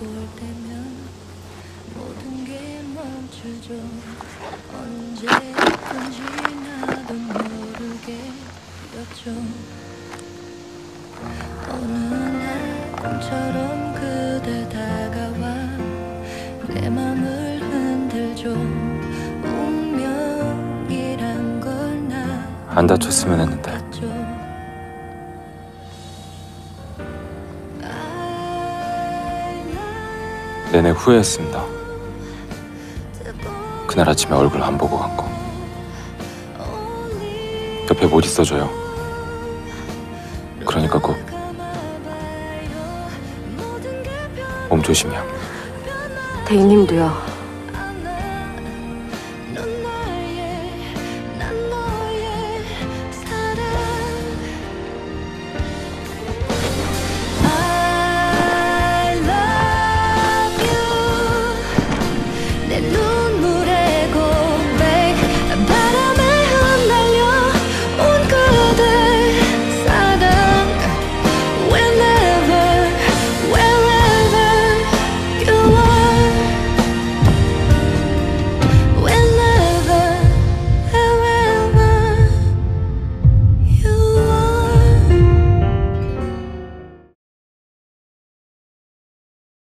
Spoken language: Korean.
볼 때면 모든 게 멈추죠. 언제든지 나도 모르게 였죠. 어느 날 꿈처럼 그대 다가와 내 맘을 흔들죠. 운명이란 걸나 안 다쳤으면 했는데 내내 후회했습니다. 그날 아침에 얼굴 안 보고 간 거. 옆에 못 있어줘요. 그러니까 꼭 몸조심이야. 대인님도요. Hallelujah.